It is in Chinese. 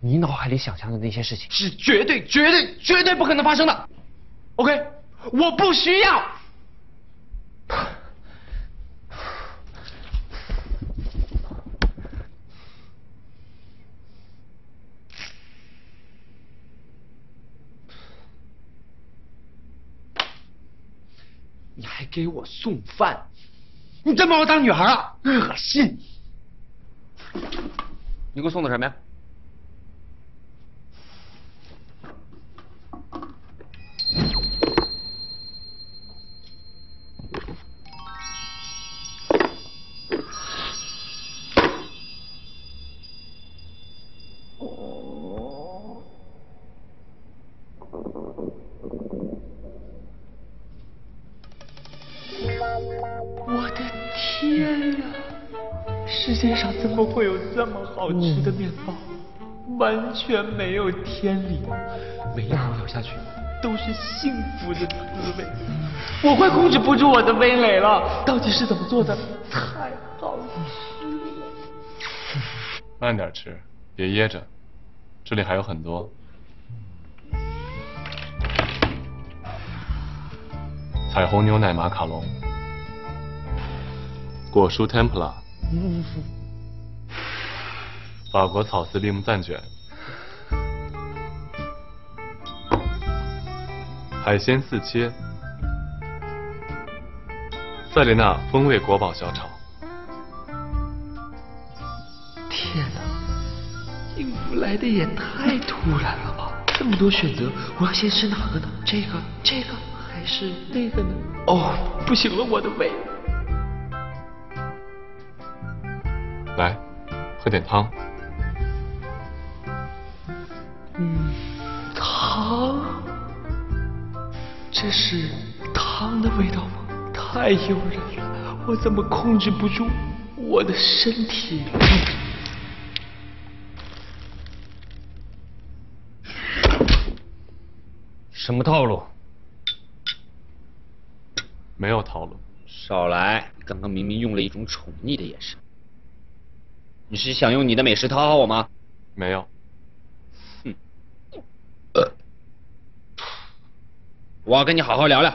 你脑海里想象的那些事情是绝对、绝对、绝对不可能发生的。OK，我不需要。你还给我送饭，你真把我当女孩啊？恶心！你给我送的什么呀？天呀！世界上怎么会有这么好吃的面包？完全没有天理，每一口咬下去都是幸福的滋味。我快控制不住我的味蕾了，到底是怎么做的？太好吃了！慢点吃，别噎着，这里还有很多。彩虹牛奶马卡龙，果蔬 tempura，法国草丝利木赞卷，海鲜四切，塞琳娜风味国宝小炒。天哪，幸福来的也太突然了吧！这么多选择，我要先吃哪个呢？这个、这个还是那个呢？哦，不行了，我的胃。喝点汤。嗯，汤，这是汤的味道吗？太诱人了，我怎么控制不住我的身体？什么套路？没有套路。少来！刚刚明明用了一种宠溺的眼神。你是想用你的美食讨好我吗？没有。哼。我要跟你好好聊聊。